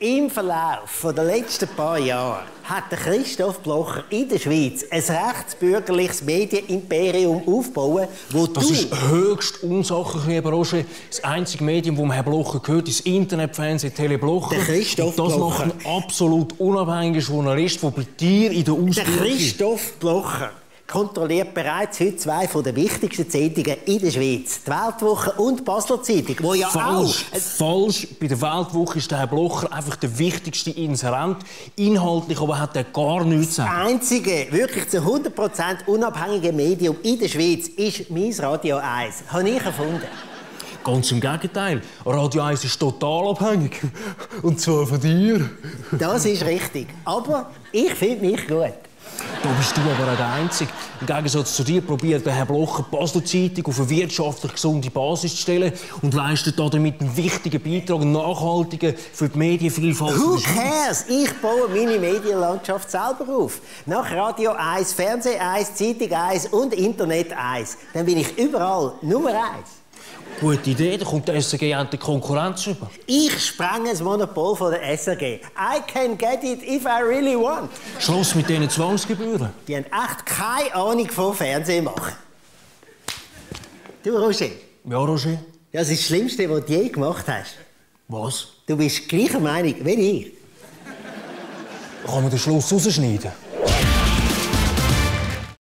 Im Verlauf der letzten paar Jahre hat Christoph Blocher in der Schweiz ein rechtsbürgerliches Medienimperium aufgebaut, wo Das du... ist höchst unsachlich, lieber Roger. Das einzige Medium, das Herr Blocher gehört, ist das Internetfernsehen Tele Blocher. Der Christoph das Blocher. macht ein absolut unabhängiger Journalist, der bei dir in der Der Ausbildung ist. Christoph Blocher kontrolliert bereits heute zwei von den wichtigsten Zeitungen in der Schweiz. Die Weltwoche und die Basler Zeitung, wo ja Falsch, auch... falsch. Bei der Weltwoche ist der Herr Blocher einfach der wichtigste Inserent. Inhaltlich aber hat er gar nichts zu Das sagen. einzige, wirklich zu 100% unabhängige Medium in der Schweiz ist mein Radio 1. Habe ich erfunden. Ganz im Gegenteil. Radio 1 ist total abhängig. Und zwar von dir. Das ist richtig. Aber ich finde mich gut. Da bist du aber auch der Einzige. Im Gegensatz zu dir probiert der Herr Blocher die Basler Zeitung auf eine wirtschaftlich gesunde Basis zu stellen und leistet damit einen wichtigen Beitrag, einen nachhaltigen für die Medienvielfalt. Who cares? Ich baue meine Medienlandschaft selber auf. Nach Radio 1, Fernseh 1, Zeitung 1 und Internet 1. Dann bin ich überall Nummer 1. Gute Idee, da kommt der SRG endlich Konkurrenz über. Ich sprenge das Monopol von der SRG. I can get it if I really want. Schluss mit diesen Zwangsgebühren. Die haben echt keine Ahnung von Fernsehen machen. Du, Roger, Ja, Roger? das ist das Schlimmste, was du je gemacht hast. Was? Du bist gleicher Meinung wie ich. Kann man den Schluss rausschneiden?